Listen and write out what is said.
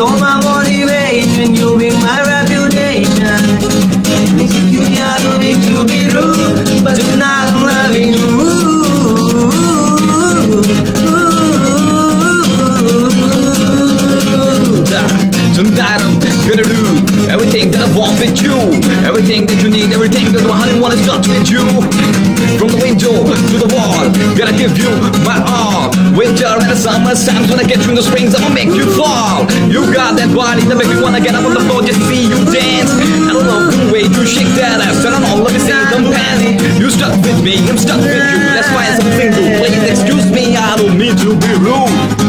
All my motivation, you be my reputation. You got to me, you be rude, but you're not loving. Sometimes everything that I want with you, everything that you need, everything that I wanna start with you. From the window to the wall, gotta give you my all. Winter and the summer times when I get you in the springs, I'ma make you fall. You got that body that make me wanna get up on the floor just see you dance. I don't love the way you shake that ass, and I don't know, let me see panic. You stuck with me, I'm stuck with you. That's why I'm single. Please excuse me, I don't mean to be rude.